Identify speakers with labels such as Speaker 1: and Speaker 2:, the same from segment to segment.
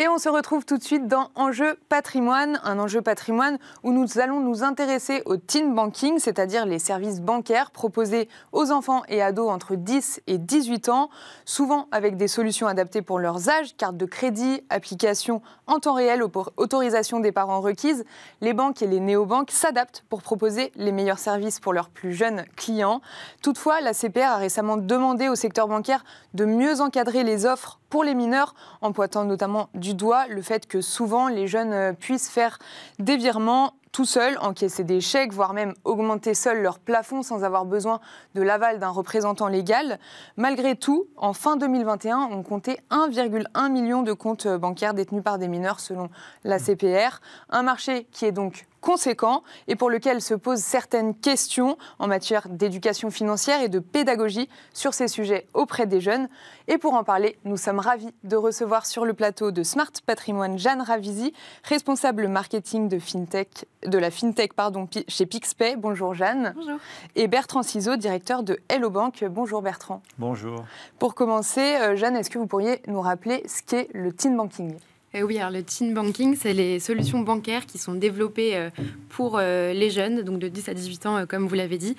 Speaker 1: Et on se retrouve tout de suite dans Enjeu patrimoine, un enjeu patrimoine où nous allons nous intéresser au teen banking, c'est-à-dire les services bancaires proposés aux enfants et ados entre 10 et 18 ans, souvent avec des solutions adaptées pour leurs âges, carte de crédit, applications en temps réel, autorisation des parents requises. Les banques et les néobanques s'adaptent pour proposer les meilleurs services pour leurs plus jeunes clients. Toutefois, la CPR a récemment demandé au secteur bancaire de mieux encadrer les offres pour les mineurs, en pointant notamment du doigt le fait que souvent les jeunes euh, puissent faire des virements tout seuls, encaisser des chèques, voire même augmenter seuls leur plafond sans avoir besoin de l'aval d'un représentant légal. Malgré tout, en fin 2021, on comptait 1,1 million de comptes bancaires détenus par des mineurs selon la CPR. Un marché qui est donc conséquent et pour lequel se posent certaines questions en matière d'éducation financière et de pédagogie sur ces sujets auprès des jeunes. Et pour en parler, nous sommes ravis de recevoir sur le plateau de Smart Patrimoine Jeanne Ravisi, responsable marketing de, FinTech, de la FinTech pardon, chez Pixpay. Bonjour Jeanne.
Speaker 2: Bonjour.
Speaker 1: Et Bertrand Ciseaux, directeur de Hello Bank. Bonjour Bertrand.
Speaker 3: Bonjour.
Speaker 1: Pour commencer, euh, Jeanne, est-ce que vous pourriez nous rappeler ce qu'est le teen banking?
Speaker 2: Eh oui, alors le teen banking, c'est les solutions bancaires qui sont développées euh, pour euh, les jeunes, donc de 10 à 18 ans, euh, comme vous l'avez dit.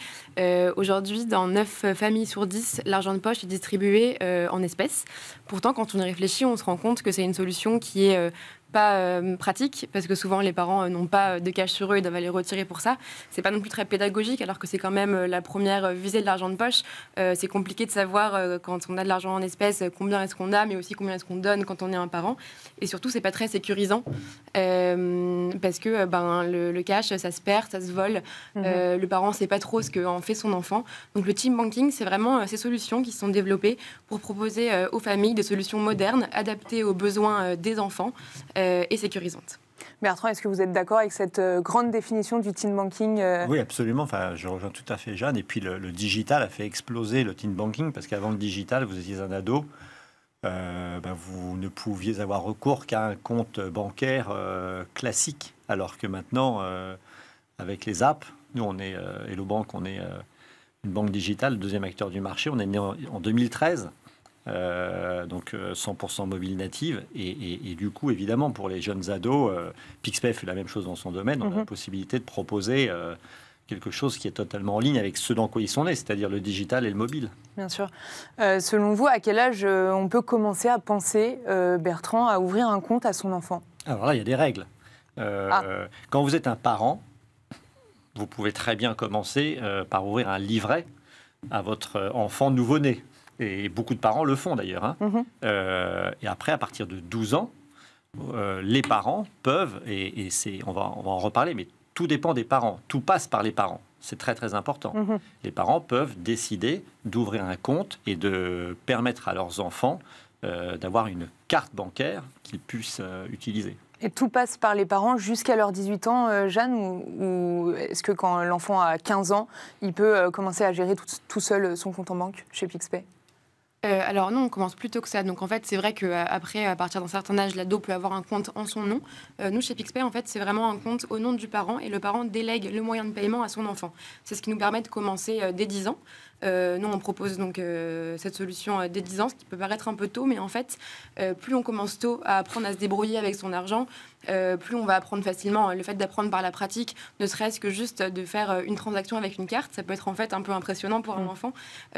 Speaker 2: Aujourd'hui, dans 9 familles sur 10, l'argent de poche est distribué en espèces. Pourtant, quand on y réfléchit, on se rend compte que c'est une solution qui est pas euh, pratique parce que souvent les parents euh, n'ont pas euh, de cash sur eux et doivent aller retirer pour ça. C'est pas non plus très pédagogique alors que c'est quand même la première visée de l'argent de poche. c'est compliqué de savoir quand on a de l'argent en espèces combien est-ce qu'on a, mais aussi combien est-ce qu'on donne quand on est un parent. Et surtout c'est pas très sécurisant parce que ben le, cash ça se perd, ça se vole. Mhm. le parent sait pas trop ce qu'en fait son enfant. Donc le team banking c'est vraiment ces solutions qui sont développées pour proposer aux familles des solutions modernes adaptées aux besoins des enfants. Euh, et sécurisante.
Speaker 1: Bertrand, est-ce que vous êtes d'accord avec cette euh, grande définition du teen banking euh?
Speaker 3: Oui, absolument. Enfin, je rejoins tout à fait Jeanne. Et puis, le, digital a fait exploser le teen banking parce qu'avant le digital, vous étiez un ado. Ben, vous ne pouviez avoir recours qu'à un compte bancaire classique. Alors que maintenant, avec les apps, nous, on est Hello Bank, on est une banque digitale, le deuxième acteur du marché. On est né en 2013. Euh, donc 100% euh, mobile native. Et, du coup, évidemment, pour les jeunes ados, euh, Pixpay fait la même chose dans son domaine. On a la mhm. possibilité de proposer quelque chose qui est totalement en ligne avec ce dans quoi ils sont nés, c'est-à-dire le digital et le mobile.
Speaker 1: Bien sûr. selon vous, à quel âge on peut commencer à penser, Bertrand, à ouvrir un compte à son enfant?
Speaker 3: Alors là, il y a des règles. Ah. Quand vous êtes un parent, vous pouvez très bien commencer par ouvrir un livret à votre enfant nouveau-né. Et beaucoup de parents le font d'ailleurs. Hein. Mhm. Euh, et après, à partir de 12 ans, euh, les parents peuvent, et, c'est, on va, on va en reparler, mais tout dépend des parents. Tout passe par les parents. C'est très très important. Mhm. Les parents peuvent décider d'ouvrir un compte et de permettre à leurs enfants euh, d'avoir une carte bancaire qu'ils puissent utiliser.
Speaker 1: Et tout passe par les parents jusqu'à leurs 18 ans, Jeanne Ou, est-ce que quand l'enfant a 15 ans, il peut commencer à gérer tout, tout seul son compte en banque chez Pixpay?
Speaker 2: Euh, alors non, on commence plutôt que ça. Donc en fait, c'est vrai qu'après, à partir d'un certain âge, l'ado peut avoir un compte en son nom. Euh, nous, chez Pixpay, en fait, c'est vraiment un compte au nom du parent et le parent délègue le moyen de paiement à son enfant. C'est ce qui nous permet de commencer euh, dès 10 ans. Euh, nous, on propose donc euh, cette solution euh, dès 10 ans, ce qui peut paraître un peu tôt, mais en fait, plus on commence tôt à apprendre à se débrouiller avec son argent, plus on va apprendre facilement. Le fait d'apprendre par la pratique, ne serait-ce que juste de faire une transaction avec une carte, ça peut être en fait un peu impressionnant pour un mm. enfant.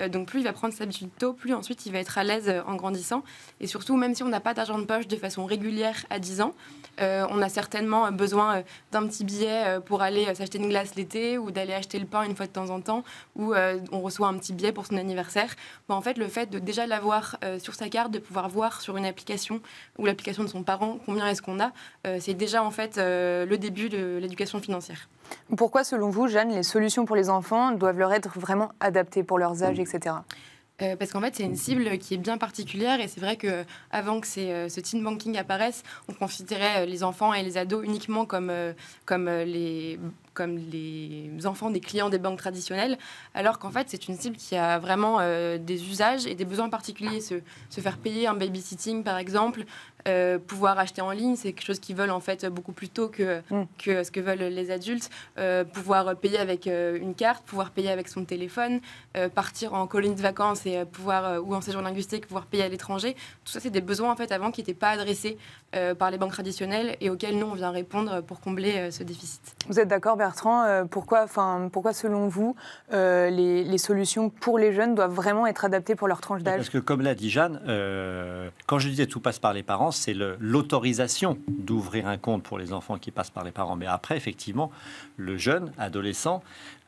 Speaker 2: donc plus il va prendre sa habitude tôt, plus ensuite il va être à l'aise en grandissant. Et surtout, même si on n'a pas d'argent de poche de façon régulière à 10 ans, on a certainement besoin d'un petit billet pour aller s'acheter une glace l'été ou d'aller acheter le pain une fois de temps en temps, ou on reçoit un petit billet pour son anniversaire. En fait, le fait de déjà l'avoir euh, sur sa carte, de pouvoir voir sur une application ou l'application de son parent combien est-ce qu'on a, euh, c'est déjà en fait euh, le début de l'éducation financière.
Speaker 1: Pourquoi, selon vous, Jeanne, les solutions pour les enfants doivent leur être vraiment adaptées pour leurs âges, etc.
Speaker 2: Euh, parce qu'en fait, c'est une cible qui est bien particulière et c'est vrai que avant que euh, ce teen banking apparaisse, on considérait euh, les enfants et les ados uniquement comme, comme les comme les enfants des clients des banques traditionnelles, alors qu'en fait, c'est une cible qui a vraiment des usages et des besoins particuliers. Se, se faire payer un babysitting, par exemple, euh, pouvoir acheter en ligne, c'est quelque chose qu'ils veulent en fait beaucoup plus tôt que, mm. que ce que veulent les adultes. Euh, pouvoir payer avec euh, une carte, pouvoir payer avec son téléphone, partir en colonie de vacances et pouvoir ou en séjour linguistique, pouvoir payer à l'étranger. Tout ça, c'est des besoins en fait avant qui n'étaient pas adressés par les banques traditionnelles et auxquels nous on vient répondre pour combler ce déficit.
Speaker 1: Vous êtes d'accord, Bertrand Pourquoi, enfin, pourquoi selon vous les, les, solutions pour les jeunes doivent vraiment être adaptées pour leur tranche d'âge?
Speaker 3: Parce que comme l'a dit Jeanne, quand je disais tout passe par les parents c'est l'autorisation d'ouvrir un compte pour les enfants qui passent par les parents. Mais après, effectivement, le jeune adolescent,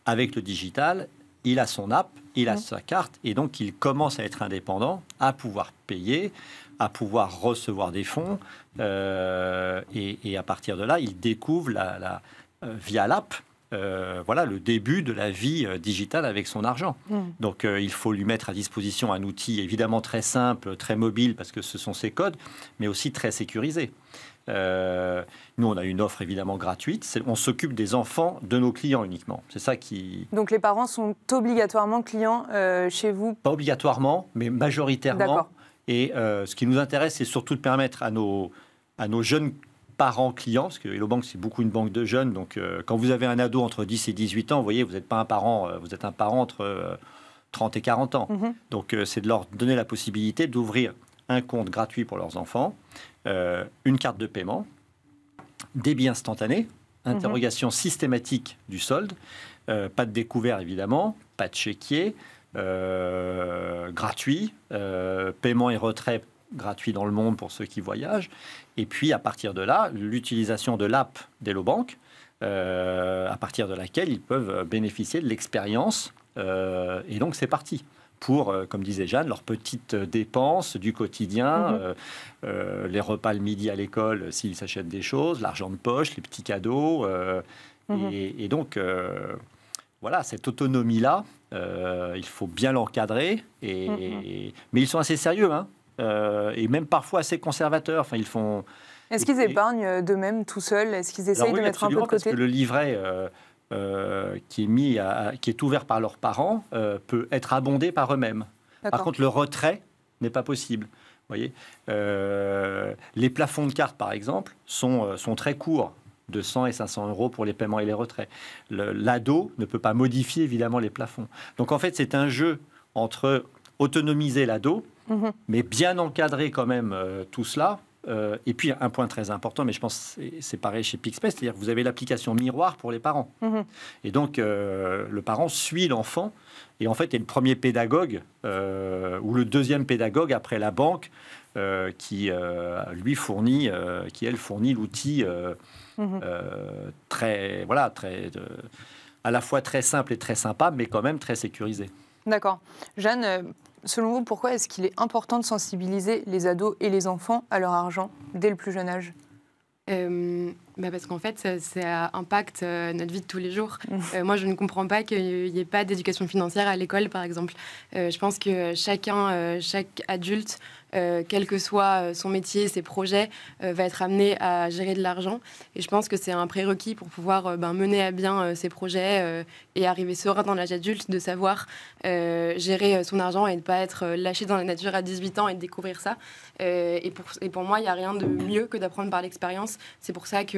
Speaker 3: avec le digital, il a son app, il a mmh. sa carte, et donc il commence à être indépendant, à pouvoir payer, à pouvoir recevoir des fonds, euh, et, à partir de là, il découvre la, euh, via l'app euh, voilà le début de la vie euh, digitale avec son argent. Mm. Donc euh, il faut lui mettre à disposition un outil évidemment très simple, très mobile parce que ce sont ses codes, mais aussi très sécurisé. nous, on a une offre évidemment gratuite. On s'occupe des enfants de nos clients uniquement. C'est ça qui.
Speaker 1: Donc les parents sont obligatoirement clients chez vous?
Speaker 3: Pas obligatoirement, mais majoritairement. Et ce qui nous intéresse, c'est surtout de permettre à nos, à nos jeunes parents clients, parce que Hello Bank, c'est beaucoup une banque de jeunes. Donc, euh, quand vous avez un ado entre 10 et 18 ans, vous voyez, vous n'êtes pas un parent, euh, vous êtes un parent entre 30 euh, et 40 ans. Mhm. Donc, c'est de leur donner la possibilité d'ouvrir un compte gratuit pour leurs enfants, une carte de paiement, des biens instantanés, mhm. interrogation systématique du solde, pas de découvert évidemment, pas de chéquier, gratuit, paiement et retrait gratuit dans le monde pour ceux qui voyagent. Et puis, à partir de là, l'utilisation de l'app d'Hellobank, euh, à partir de laquelle ils peuvent bénéficier de l'expérience. Euh, et donc, c'est parti pour, euh, comme disait Jeanne, leurs petites dépenses du quotidien, mhm. les repas le midi à l'école s'ils s'achètent des choses, l'argent de poche, les petits cadeaux. Mhm. et, donc, voilà, cette autonomie-là, il faut bien l'encadrer. Et, mhm. Mais ils sont assez sérieux. Hein euh, et même parfois assez conservateurs. Enfin, ils font.
Speaker 1: Est-ce qu'ils épargnent d'eux-mêmes tout seuls? Est-ce qu'ils essayent de mettre un peu de côté
Speaker 3: parce que le livret euh, euh, qui est mis, qui est ouvert par leurs parents, peut être abondé par eux-mêmes. Par contre, le retrait n'est pas possible. Voyez, les plafonds de cartes, par exemple, sont, sont très courts de 100 et 500 euros pour les paiements et les retraits. L'ado ne peut pas modifier évidemment les plafonds. Donc en fait, c'est un jeu entre autonomiser l'ado Mhm. mais bien encadrer quand même euh, tout cela. Euh, et puis un point très important, mais je pense c'est pareil chez Pixpay, c'est-à-dire que vous avez l'application miroir pour les parents. Mhm. Et donc euh, le parent suit l'enfant et en fait est le premier pédagogue ou le deuxième pédagogue après la banque qui lui fournit, qui elle fournit l'outil mhm. très voilà très à la fois très simple et très sympa, mais quand même très sécurisé.
Speaker 1: D'accord. Jeanne, selon vous, pourquoi est-ce qu'il est important de sensibiliser les ados et les enfants à leur argent dès le plus jeune âge?
Speaker 2: Euh, bah Parce qu'en fait, ça, impacte euh, notre vie de tous les jours. Mmh. Euh, moi, je ne comprends pas qu'il n'y ait pas d'éducation financière à l'école, par exemple. je pense que chacun, chaque adulte euh, quel que soit euh, son métier, ses projets, euh, va être amené à gérer de l'argent. Et je pense que c'est un prérequis pour pouvoir ben, mener à bien ses projets et arriver serein dans l'âge adulte, de savoir gérer son argent et ne pas être lâché dans la nature à 18 ans et de découvrir ça. et, pour, et pour moi, il n'y a rien de mieux que d'apprendre par l'expérience. C'est pour ça que,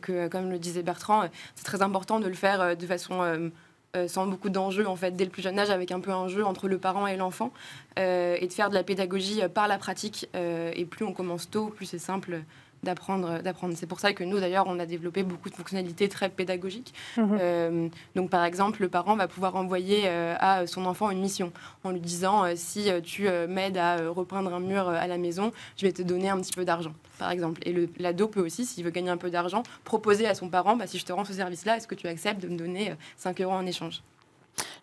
Speaker 2: que, comme le disait Bertrand, c'est très important de le faire de façon euh, sans beaucoup d'enjeux en fait dès le plus jeune âge avec un peu un jeu entre le parent et l'enfant euh, et de faire de la pédagogie euh, par la pratique et plus on commence tôt plus c'est simple d'apprendre. d'apprendre. C'est pour ça que nous, d'ailleurs, on a développé beaucoup de fonctionnalités très pédagogiques. Mhm. Euh, donc, par exemple, le parent va pouvoir envoyer euh, à son enfant une mission en lui disant euh, si tu m'aides à repeindre un mur à la maison, je vais te donner un petit peu d'argent, par exemple. Et l'ado peut aussi, s'il veut gagner un peu d'argent, proposer à son parent bah, si je te rends ce service-là, est-ce que tu acceptes de me donner 5 euros en échange?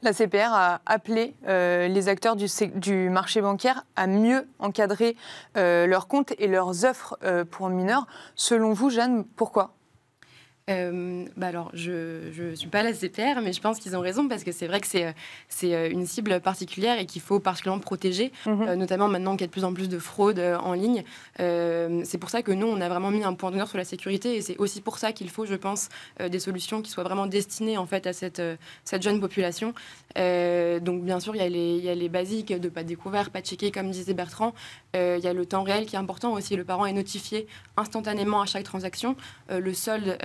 Speaker 1: La CPR a appelé euh, les acteurs du, marché bancaire à mieux encadrer euh, leurs comptes et leurs offres euh, pour mineurs. Selon vous, Jeanne, pourquoi?
Speaker 2: Euh, bah alors, je ne suis pas la CPR, mais je pense qu'ils ont raison parce que c'est vrai que c'est euh, c'est euh, une cible particulière et qu'il faut particulièrement protéger, mhm. notamment maintenant qu'il y a de plus en plus de fraudes en ligne. c'est pour ça que nous, on a vraiment mis un point d'honneur sur la sécurité et c'est aussi pour ça qu'il faut, je pense, des solutions qui soient vraiment destinées en fait à cette, cette jeune population. donc, bien sûr, il y, a les, il y a les basiques de pas découvert, pas checké, comme disait Bertrand. il y a le temps réel qui est important aussi. Le parent est notifié instantanément à chaque transaction. le solde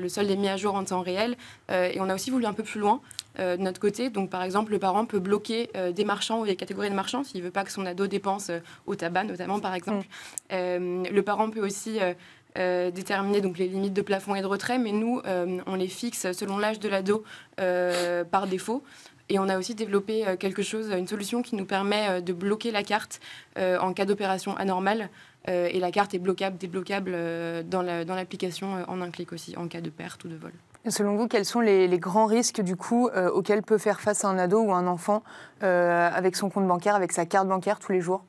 Speaker 2: le solde est mis à jour en temps réel. Euh, et on a aussi voulu un peu plus loin euh, de notre côté. Donc, par exemple, le parent peut bloquer des marchands ou des catégories de marchands s'il ne veut pas que son ado dépense au tabac, notamment, par exemple. Mm. le parent peut aussi déterminer donc les limites de plafond et de retrait, mais nous, on les fixe selon l'âge de l'ado par défaut. Et on a aussi développé quelque chose, une solution qui nous permet de bloquer la carte en cas d'opération anormale. Euh, et la carte est bloquable, débloquable euh, dans l'application euh, en un clic aussi, en cas de perte ou de vol.
Speaker 1: selon vous, quels sont les, grands risques du coup auxquels peut faire face un ado ou un enfant avec son compte bancaire, avec sa carte bancaire tous les jours?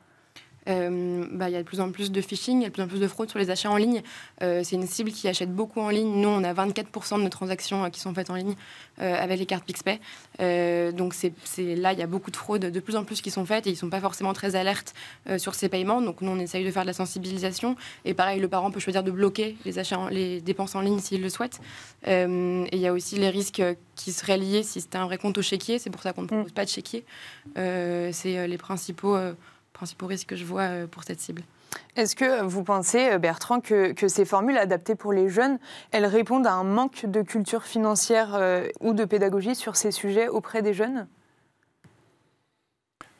Speaker 2: Euh, bah, il y a de plus en plus de phishing, il y a de plus en plus de fraude sur les achats en ligne. Euh, c'est une cible qui achète beaucoup en ligne. Nous, on a 24% de nos transactions euh, qui sont faites en ligne avec les cartes PixPay. donc c'est, là, il y a beaucoup de fraudes de plus en plus qui sont faites et ils ne sont pas forcément très alertes sur ces paiements. Donc nous, on essaye de faire de la sensibilisation. Et pareil, le parent peut choisir de bloquer les, achats les dépenses en ligne s'il le souhaite. et il y a aussi les risques qui seraient liés si c'était un vrai compte au chéquier. C'est pour ça qu'on ne propose mm. pas de chéquier. c'est les principaux principaux risques que je vois euh, pour cette cible.
Speaker 1: Est-ce que vous pensez, euh, Bertrand, que, ces formules adaptées pour les jeunes, elles répondent à un manque de culture financière euh, ou de pédagogie sur ces sujets auprès des jeunes?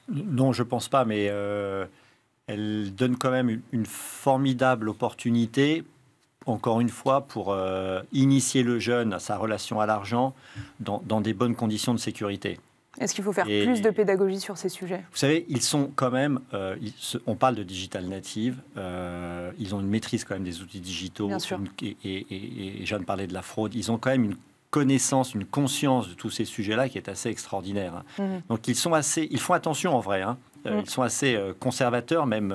Speaker 3: Non, je ne pense pas, mais elles donnent quand même une formidable opportunité, encore une fois, pour initier le jeune à sa relation à l'argent dans des bonnes conditions de sécurité.
Speaker 1: Est-ce qu'il faut faire plus de pédagogie sur ces sujets?
Speaker 3: Vous savez, ils sont quand même, euh, on parle de digital native, euh, ils ont une maîtrise quand même des outils digitaux,
Speaker 1: Bien sûr.
Speaker 3: et, et, et, Jeanne parlait de la fraude, ils ont quand même une connaissance, une conscience de tous ces sujets-là qui est assez extraordinaire. Hein. Mhm. Donc ils sont assez, ils font attention en vrai, hein. euh, mhm. ils sont assez conservateurs même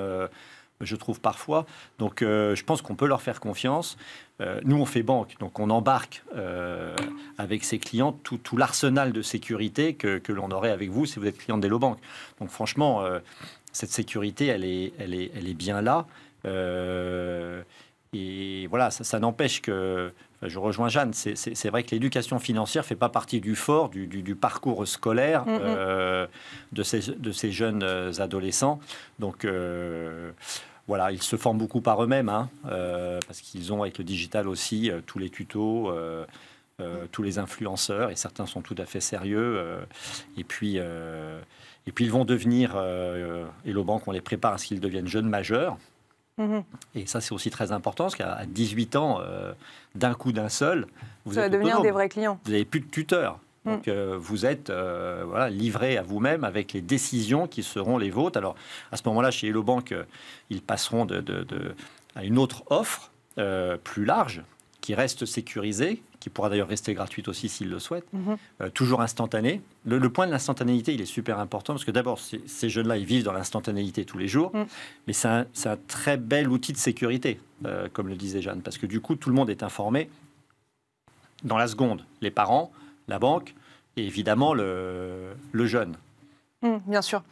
Speaker 3: je trouve parfois. Donc je pense qu'on peut leur faire confiance. Euh, nous, on fait banque, donc on embarque euh, avec ses clients tout, l'arsenal de sécurité que, l'on aurait avec vous si vous êtes client d'Hello Bank. Donc franchement, euh, cette sécurité, elle est, elle est, elle est bien là. et voilà, ça, n'empêche que, je rejoins Jeanne, c'est vrai que l'éducation financière fait pas partie du fort, du, parcours scolaire de, ces, de ces jeunes adolescents. Donc voilà, ils se forment beaucoup par eux-mêmes, hein, euh, parce qu'ils ont avec le digital aussi euh, tous les tutos, euh, tous les influenceurs, et certains sont tout à fait sérieux. et puis, et puis ils vont devenir, et le banque, on les prépare à ce qu'ils deviennent jeunes majeurs. Mhm. Et ça, c'est aussi très important, parce qu'à 18 ans, d'un coup, d'un seul,
Speaker 1: vous allez devenir des vrais clients.
Speaker 3: Vous n'avez plus de tuteur. Mm. Donc euh, vous êtes euh, voilà, livré à vous-même avec les décisions qui seront les vôtres. Alors à ce moment-là, chez Hello Bank, euh, ils passeront de, à une autre offre plus large qui reste sécurisée, qui pourra d'ailleurs rester gratuite aussi s'ils le souhaitent, mm-hmm. toujours instantanée. Le, point de l'instantanéité, il est super important parce que d'abord, ces jeunes-là, ils vivent dans l'instantanéité tous les jours, mm. mais c'est un, un, très bel outil de sécurité, comme le disait Jeanne, parce que du coup, tout le monde est informé dans la seconde. Les parents, la banque et évidemment le, jeune.
Speaker 1: Mmh, bien sûr.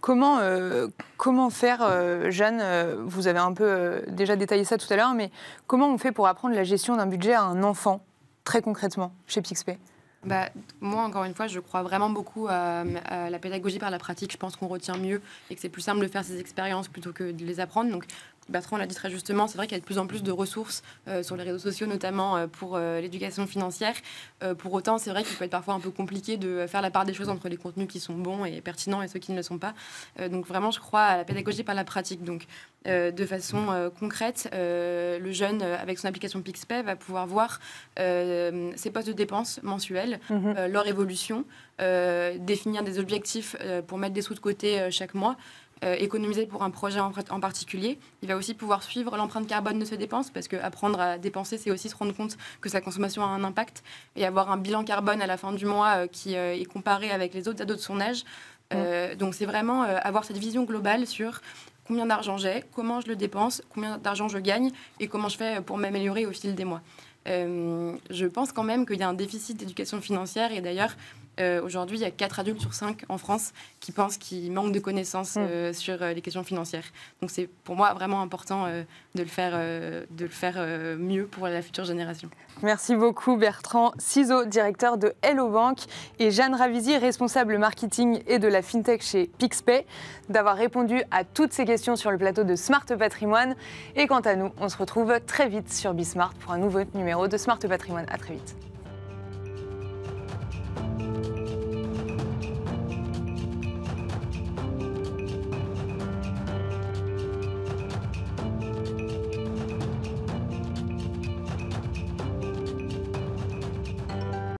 Speaker 1: Comment, euh, comment faire, euh, Jeanne, euh, vous avez un peu déjà détaillé ça tout à l'heure, mais comment on fait pour apprendre la gestion d'un budget à un enfant, très concrètement, chez Pixpay?
Speaker 2: Bah, moi, encore une fois, je crois vraiment beaucoup à, à, la pédagogie par la pratique. Je pense qu'on retient mieux et que c'est plus simple de faire ces expériences plutôt que de les apprendre. Donc, Bertrand l'a dit très justement, c'est vrai qu'il y a de plus en plus de ressources euh, sur les réseaux sociaux, notamment euh, pour euh, l'éducation financière. pour autant, c'est vrai qu'il peut être parfois un peu compliqué de faire la part des choses entre les contenus qui sont bons et pertinents et ceux qui ne le sont pas. donc vraiment, je crois à la pédagogie par la pratique. Donc de façon concrète, le jeune, avec son application PixPay, va pouvoir voir ses postes de dépenses mensuels, mhm. leur évolution, définir des objectifs pour mettre des sous de côté chaque mois. Euh, économiser pour un projet en, particulier. Il va aussi pouvoir suivre l'empreinte carbone de ses dépenses, parce qu'apprendre à dépenser, c'est aussi se rendre compte que sa consommation a un impact, et avoir un bilan carbone à la fin du mois euh, qui euh, est comparé avec les autres ados de son âge. Donc c'est vraiment avoir cette vision globale sur combien d'argent j'ai, comment je le dépense, combien d'argent je gagne, et comment je fais pour m'améliorer au fil des mois. je pense quand même qu'il y a un déficit d'éducation financière et d'ailleurs, euh, aujourd'hui, il y a 4 adultes sur 5 en France qui pensent qu'ils manquent de connaissances mm. euh, sur euh, les questions financières. Donc c'est pour moi vraiment important de le faire, de le faire mieux pour la future génération.
Speaker 1: Merci beaucoup Bertrand Ciseaux, directeur de Hello Bank, et Jeanne Ravisi, responsable marketing et de la FinTech chez Pixpay, d'avoir répondu à toutes ces questions sur le plateau de Smart Patrimoine. Et quant à nous, on se retrouve très vite sur Bismart pour un nouveau numéro de Smart Patrimoine. À très vite.